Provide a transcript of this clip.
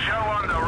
Show on the road.